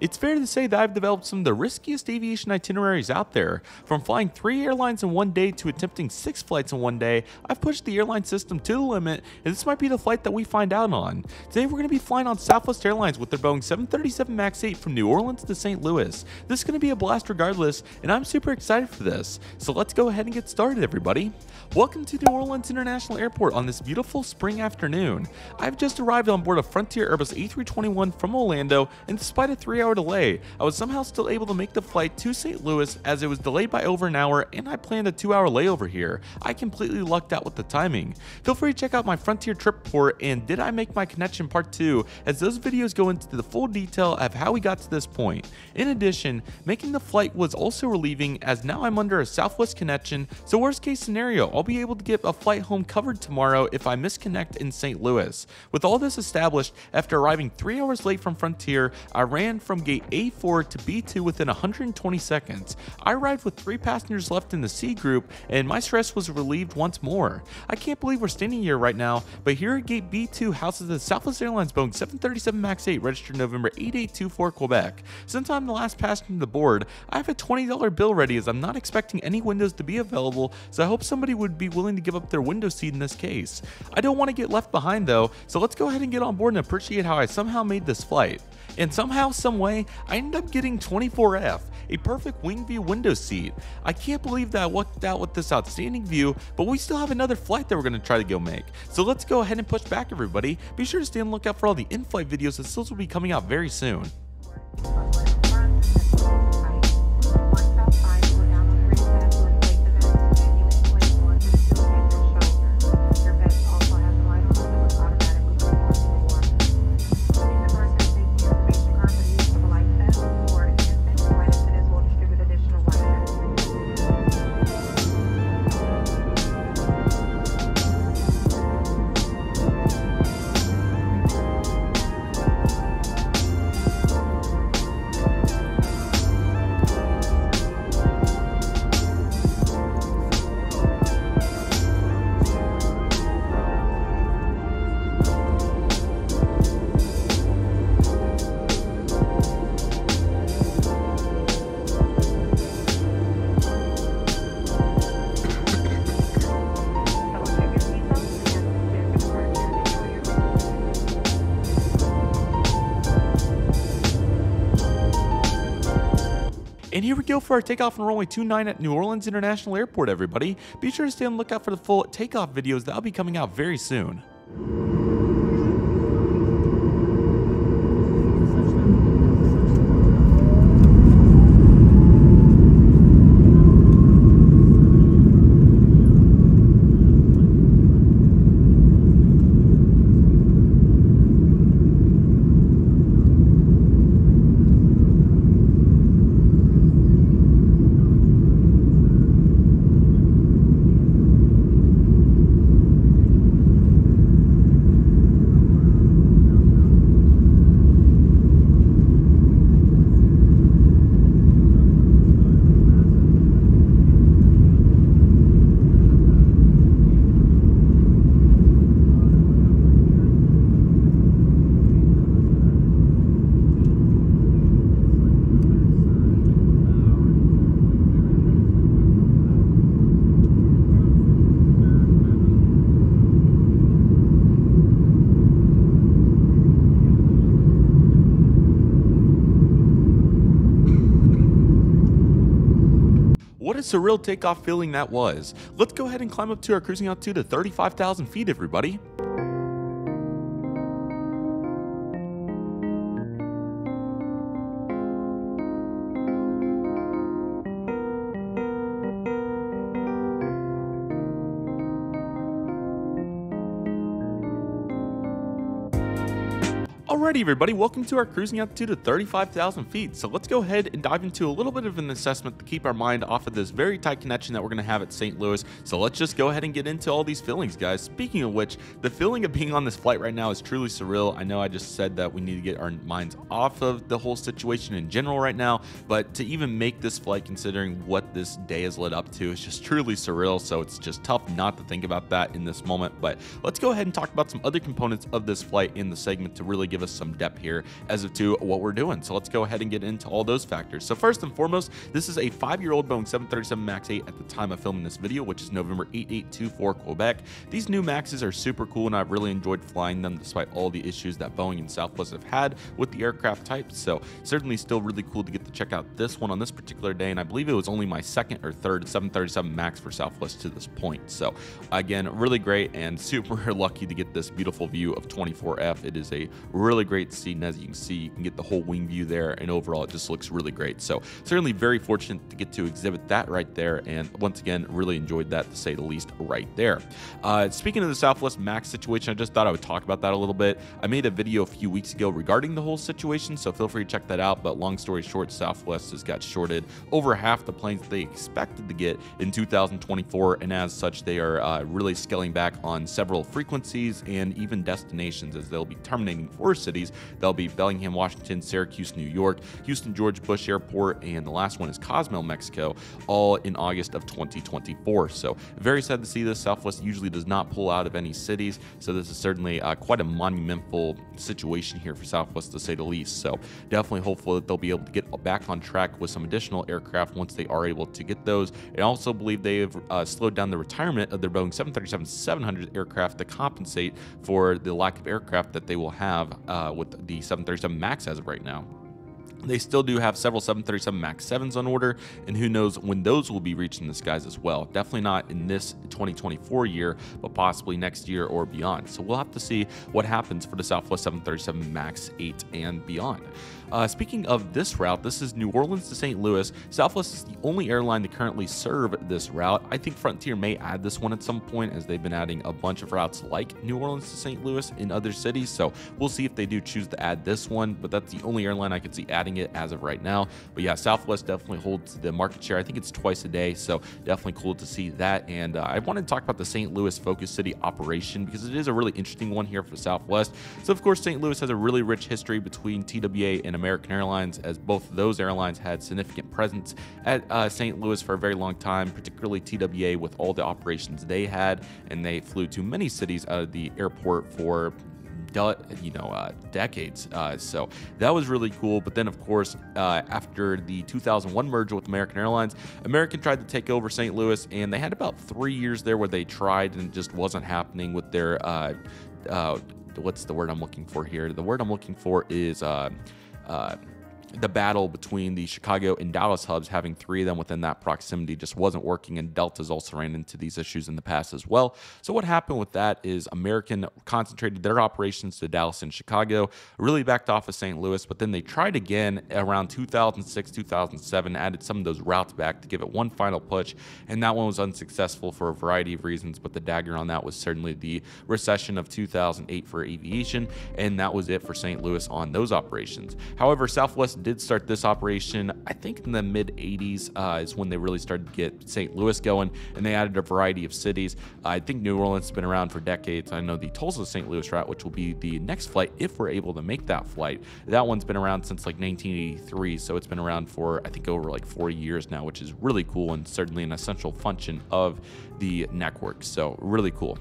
It's fair to say that I've developed some of the riskiest aviation itineraries out there. From flying three airlines in one day to attempting six flights in one day, I've pushed the airline system to the limit, and this might be the flight that we find out on. Today we're going to be flying on Southwest Airlines with their Boeing 737 MAX 8 from New Orleans to St. Louis. This is going to be a blast regardless, and I'm super excited for this. So let's go ahead and get started, everybody. Welcome to New Orleans International Airport on this beautiful spring afternoon. I've just arrived on board a Frontier Airbus A321 from Orlando, and despite a three hour hour delay, I was somehow still able to make the flight to St. Louis as it was delayed by over an hour and I planned a two hour layover here. I completely lucked out with the timing. Feel free to check out my Frontier trip report and Did I Make My Connection Part 2 as those videos go into the full detail of how we got to this point. In addition, making the flight was also relieving as now I'm under a Southwest connection, so worst case scenario, I'll be able to get a flight home covered tomorrow if I misconnect in St. Louis. With all this established, after arriving 3 hours late from Frontier, I ran from from gate A4 to B2 within 120 seconds. I arrived with three passengers left in the C group, and my stress was relieved once more. I can't believe we're standing here right now, but here at gate B2 houses the Southwest Airlines Boeing 737 MAX 8 registered November 8824 Quebec. Since I'm the last passenger the board, I have a $20 bill ready as I'm not expecting any windows to be available, so I hope somebody would be willing to give up their window seat in this case. I don't want to get left behind though, so let's go ahead and get on board and appreciate how I somehow made this flight and somehow, someway, I ended up getting 24F, a perfect wing view window seat. I can't believe that I lucked out with this outstanding view, but we still have another flight that we're going to try to go make. So let's go ahead and push back everybody. Be sure to stay on the lookout for all the in-flight videos as those will be coming out very soon. And here we go for our takeoff and runway 29 at New Orleans International Airport, everybody. Be sure to stay on the lookout for the full takeoff videos that'll be coming out very soon. A surreal takeoff feeling that was. Let's go ahead and climb up to our cruising altitude to 35,000 feet, everybody. Alrighty everybody, welcome to our cruising altitude of 35,000 feet. So let's go ahead and dive into a little bit of an assessment to keep our mind off of this very tight connection that we're going to have at St. Louis. So let's just go ahead and get into all these feelings, guys. Speaking of which, the feeling of being on this flight right now is truly surreal. I know I just said that we need to get our minds off of the whole situation in general right now, but to even make this flight considering what this day has led up to is just truly surreal. So it's just tough not to think about that in this moment. But let's go ahead and talk about some other components of this flight in the segment to really give us some depth here as to what we're doing. So let's go ahead and get into all those factors. So first and foremost, this is a five-year-old Boeing 737 MAX 8 at the time of filming this video, which is November 8824 Quebec. These new Maxes are super cool and I've really enjoyed flying them despite all the issues that Boeing and Southwest have had with the aircraft type. So certainly still really cool to get to check out this one on this particular day. And I believe it was only my second or third 737 MAX for Southwest to this point. So again, really great and super lucky to get this beautiful view of 24F. It is a really great seat. And As you can see, you can get the whole wing view there and overall it just looks really great. So certainly very fortunate to get to exhibit that right there. And once again, really enjoyed that to say the least right there. Uh, speaking of the Southwest Max situation, I just thought I would talk about that a little bit. I made a video a few weeks ago regarding the whole situation, so feel free to check that out. But long story short, Southwest has got shorted over half the planes they expected to get in 2024, and as such, they are uh, really scaling back on several frequencies and even destinations as they'll be terminating four cities. They'll be Bellingham, Washington, Syracuse, New York, Houston, George Bush Airport, and the last one is Cozumel, Mexico, all in August of 2024. So very sad to see this. Southwest usually does not pull out of any cities, so this is certainly uh, quite a monumental situation here for Southwest to say the least. So definitely hopeful that they'll be able to get back on track with some additional aircraft once they are able to get those. I also believe they have uh, slowed down the retirement of their Boeing 737-700 aircraft to compensate for the lack of aircraft that they will have uh, Uh, with the 737 MAX as of right now. They still do have several 737 MAX 7s on order, and who knows when those will be reaching the skies as well. Definitely not in this 2024 year, but possibly next year or beyond. So we'll have to see what happens for the Southwest 737 MAX 8 and beyond. Uh, speaking of this route, this is New Orleans to St. Louis. Southwest is the only airline to currently serve this route. I think Frontier may add this one at some point as they've been adding a bunch of routes like New Orleans to St. Louis in other cities. So we'll see if they do choose to add this one, but that's the only airline I could see adding it as of right now. But yeah, Southwest definitely holds the market share. I think it's twice a day, so definitely cool to see that. And uh, I wanted to talk about the St. Louis Focus City operation because it is a really interesting one here for Southwest. So of course, St. Louis has a really rich history between TWA and American Airlines, as both of those airlines had significant presence at uh, St. Louis for a very long time, particularly TWA with all the operations they had, and they flew to many cities out of the airport for you know uh, decades. Uh, so that was really cool. But then, of course, uh, after the 2001 merger with American Airlines, American tried to take over St. Louis, and they had about three years there where they tried and it just wasn't happening with their. Uh, uh, what's the word I'm looking for here? The word I'm looking for is uh, the battle between the Chicago and Dallas hubs, having three of them within that proximity, just wasn't working. And Delta's also ran into these issues in the past as well. So, what happened with that is American concentrated their operations to Dallas and Chicago, really backed off of St. Louis, but then they tried again around 2006, 2007, added some of those routes back to give it one final push. And that one was unsuccessful for a variety of reasons. But the dagger on that was certainly the recession of 2008 for aviation. And that was it for St. Louis on those operations. However, Southwest did start this operation, I think in the mid 80s uh, is when they really started to get St. Louis going, and they added a variety of cities. Uh, I think New Orleans has been around for decades. I know the Tulsa St. Louis route, which will be the next flight if we're able to make that flight, that one's been around since like 1983. So it's been around for, I think, over like 40 years now, which is really cool and certainly an essential function of the network. So, really cool.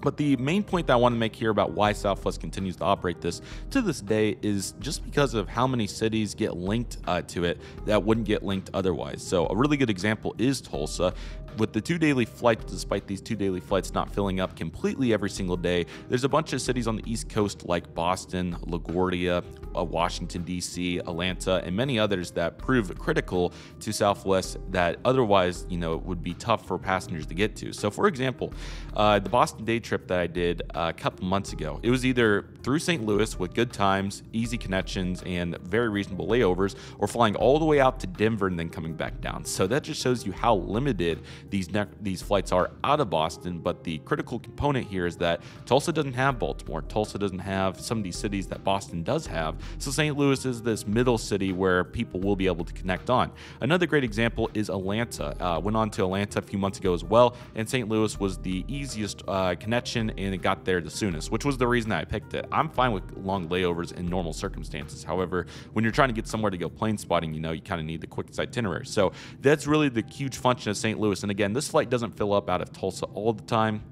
But the main point that I want to make here about why Southwest continues to operate this to this day is just because of how many cities get linked uh, to it that wouldn't get linked otherwise. So, a really good example is Tulsa with the two daily flights, despite these two daily flights not filling up completely every single day, there's a bunch of cities on the East Coast like Boston, LaGuardia, uh, Washington, D.C., Atlanta, and many others that prove critical to Southwest that otherwise, you know, would be tough for passengers to get to. So, for example, uh, the Boston day trip that I did a couple months ago, it was either through St. Louis with good times, easy connections, and very reasonable layovers, or flying all the way out to Denver and then coming back down. So that just shows you how limited these these flights are out of Boston. But the critical component here is that Tulsa doesn't have Baltimore. Tulsa doesn't have some of these cities that Boston does have. So St. Louis is this middle city where people will be able to connect on. Another great example is Atlanta. Uh, went on to Atlanta a few months ago as well, and St. Louis was the easiest uh, connection, and it got there the soonest, which was the reason I picked it. I'm fine with long layovers in normal circumstances. However, when you're trying to get somewhere to go plane spotting, you know, you kind of need the quickest itinerary. So that's really the huge function of St. Louis. And again, this flight doesn't fill up out of Tulsa all the time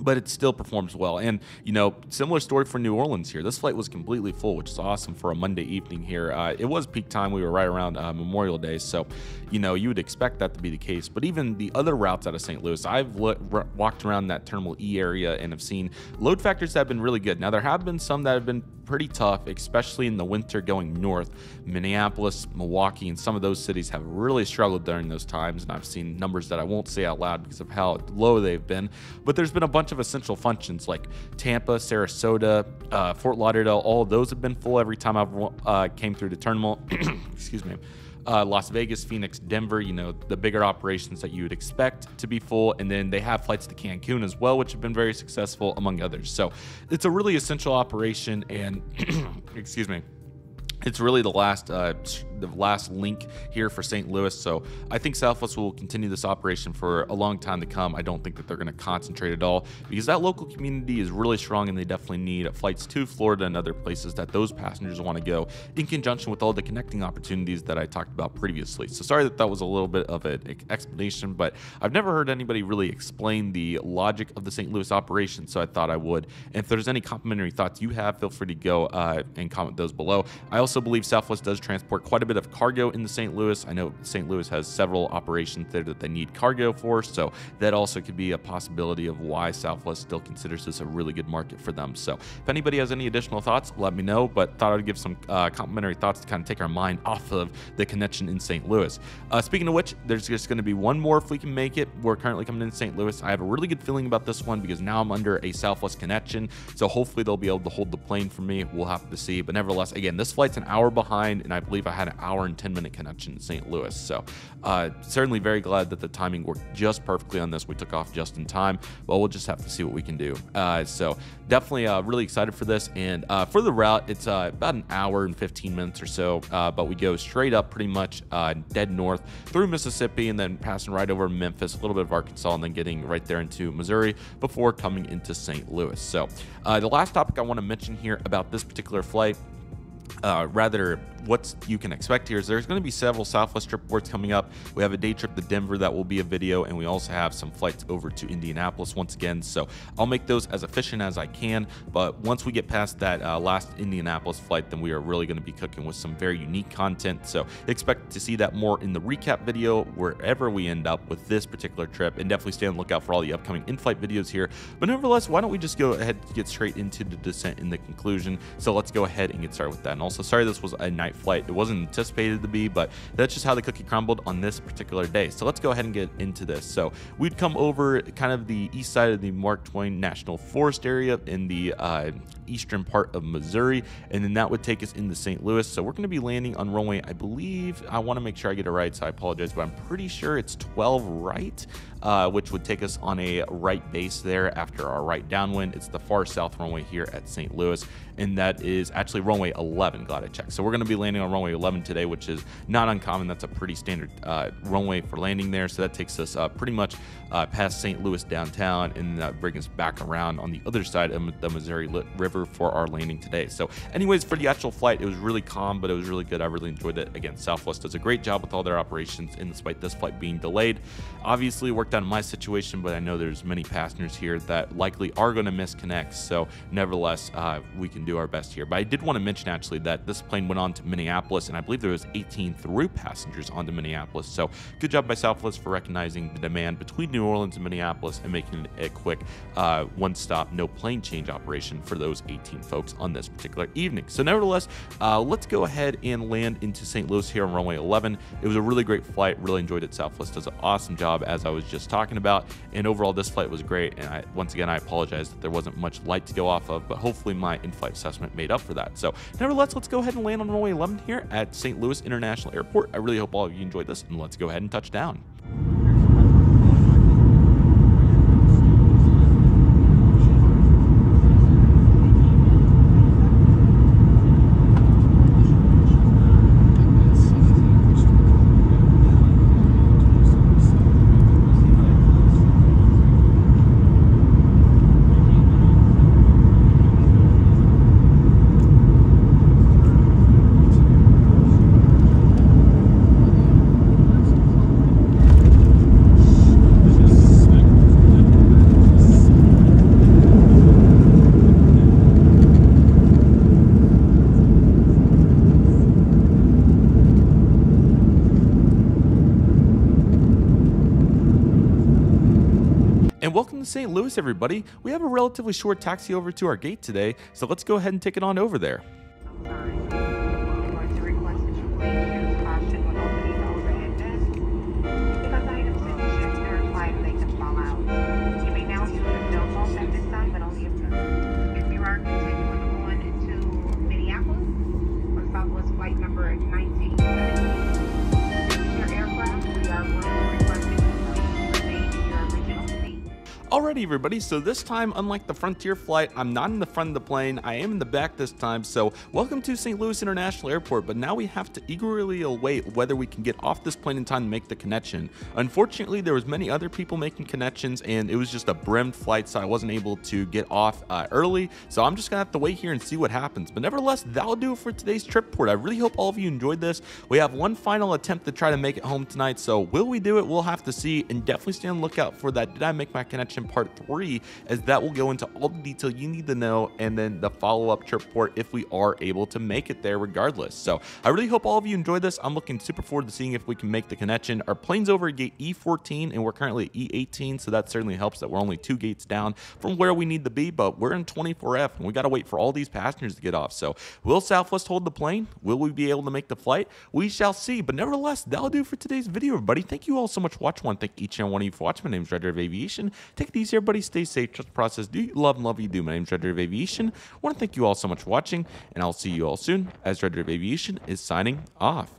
but it still performs well. And, you know, similar story for New Orleans here. This flight was completely full, which is awesome for a Monday evening here. Uh, it was peak time. We were right around uh, Memorial Day. So, you know, you would expect that to be the case. But even the other routes out of St. Louis, I've walked around that Terminal E area and have seen load factors that have been really good. Now, there have been some that have been pretty tough, especially in the winter going north. Minneapolis, Milwaukee, and some of those cities have really struggled during those times. And I've seen numbers that I won't say out loud because of how low they've been. But there's been a bunch of essential functions like Tampa, Sarasota, uh, Fort Lauderdale. All those have been full every time I've uh, came through the terminal. Excuse me uh, Las Vegas, Phoenix, Denver, you know, the bigger operations that you would expect to be full. And then they have flights to Cancun as well, which have been very successful, among others. So it's a really essential operation. And, excuse me it's really the last uh, the last link here for St. Louis. So I think Southwest will continue this operation for a long time to come. I don't think that they're going to concentrate at all because that local community is really strong and they definitely need flights to Florida and other places that those passengers want to go in conjunction with all the connecting opportunities that I talked about previously. So sorry that that was a little bit of an explanation, but I've never heard anybody really explain the logic of the St. Louis operation, so I thought I would. And if there's any complimentary thoughts you have, feel free to go uh, and comment those below. I also believe Southwest does transport quite a bit of cargo in the St. Louis. I know St. Louis has several operations there that they need cargo for, so that also could be a possibility of why Southwest still considers this a really good market for them. So if anybody has any additional thoughts, let me know, but thought I'd give some uh, complimentary thoughts to kind of take our mind off of the connection in St. Louis. Uh, speaking of which, there's just going to be one more if we can make it. We're currently coming in St. Louis. I have a really good feeling about this one because now I'm under a Southwest connection, so hopefully they'll be able to hold the plane for me. We'll have to see, but nevertheless, again, this flight's an hour behind, and I believe I had an hour and 10 minute connection in St. Louis. So, uh, certainly very glad that the timing worked just perfectly on this. We took off just in time, but we'll just have to see what we can do. Uh, so, definitely uh, really excited for this. And uh, for the route, it's uh, about an hour and 15 minutes or so, uh, but we go straight up pretty much dead north through Mississippi and then passing right over Memphis, a little bit of Arkansas, and then getting right there into Missouri before coming into St. Louis. So, the last topic I want to mention here about this particular flight uh, rather what you can expect here is there's going to be several Southwest trip reports coming up. We have a day trip to Denver that will be a video, and we also have some flights over to Indianapolis once again. So I'll make those as efficient as I can. But once we get past that uh, last Indianapolis flight, then we are really going to be cooking with some very unique content. So expect to see that more in the recap video wherever we end up with this particular trip. And definitely stay on the lookout for all the upcoming in-flight videos here. But nevertheless, why don't we just go ahead and get straight into the descent in the conclusion. So let's go ahead and get started with that. And also, sorry this was a night flight. It wasn't anticipated to be, but that's just how the cookie crumbled on this particular day. So let's go ahead and get into this. So we'd come over kind of the east side of the Mark Twain National Forest area in the uh, eastern part of Missouri, and then that would take us into St. Louis. So we're going to be landing on runway, I believe, I want to make sure I get it right, so I apologize, but I'm pretty sure it's 12 right, uh, which would take us on a right base there after our right downwind. It's the far south runway here at St. Louis, and that is actually runway 11. Glad I checked. So we're going to be landing on runway 11 today, which is not uncommon. That's a pretty standard uh, runway for landing there. So that takes us uh, pretty much uh, past St. Louis downtown, and that brings us back around on the other side of the Missouri River for our landing today. So, anyways, for the actual flight, it was really calm, but it was really good. I really enjoyed it. Again, Southwest does a great job with all their operations, and despite this flight being delayed, obviously worked in my situation, but I know there's many passengers here that likely are going to misconnect. So, nevertheless, uh, we can do our best here. But I did want to mention actually that this plane went on to Minneapolis, and I believe there was 18 through passengers onto Minneapolis. So, good job by Southwest for recognizing the demand between New Orleans and Minneapolis and making it a quick uh, one-stop, no plane change operation for those 18 folks on this particular evening. So, nevertheless, uh, let's go ahead and land into St. Louis here on runway 11. It was a really great flight. Really enjoyed it. Southwest does an awesome job, as I was just talking about. And overall, this flight was great. And I, once again, I apologize that there wasn't much light to go off of, but hopefully my in-flight assessment made up for that. So, nevertheless, let's go ahead and land on runway 11 here at St. Louis International Airport. I really hope all of you enjoyed this, and let's go ahead and touch down. Everybody. We have a relatively short taxi over to our gate today, so let's go ahead and take it on over there. Alrighty, everybody, so this time, unlike the Frontier flight, I'm not in the front of the plane, I am in the back this time, so welcome to St. Louis International Airport, but now we have to eagerly await whether we can get off this plane in time to make the connection. Unfortunately, there was many other people making connections, and it was just a brimmed flight, so I wasn't able to get off uh, early, so I'm just gonna have to wait here and see what happens. But nevertheless, that'll do it for today's trip port. I really hope all of you enjoyed this. We have one final attempt to try to make it home tonight, so will we do it? We'll have to see, and definitely stay on the lookout for that Did I Make My Connection Part 3, as that will go into all the detail you need to know, and then the follow-up trip port if we are able to make it there regardless. So I really hope all of you enjoyed this. I'm looking super forward to seeing if we can make the connection. Our plane's over at gate E14, and we're currently at E18, so that certainly helps that we're only two gates down from where we need to be, but we're in 24F, and we got to wait for all these passengers to get off. So will Southwest hold the plane? Will we be able to make the flight? We shall see. But nevertheless, that'll do for today's video, everybody. Thank you all so much for watching. Thank each and one of you for watching. My name is Director of Aviation. Take easy, everybody. Stay safe. Trust the process. Do you love and love you do. My name is Director of Aviation. I want to thank you all so much for watching, and I'll see you all soon as of Aviation is signing off.